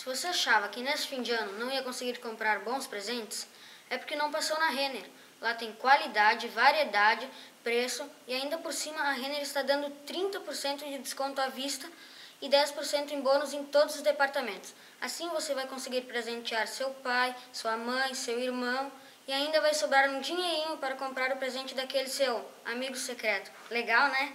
Se você achava que nesse fim de ano não ia conseguir comprar bons presentes, é porque não passou na Renner. Lá tem qualidade, variedade, preço e ainda por cima a Renner está dando 30% de desconto à vista e 10% em bônus em todos os departamentos. Assim você vai conseguir presentear seu pai, sua mãe, seu irmão e ainda vai sobrar um dinheirinho para comprar o presente daquele seu amigo secreto. Legal, né?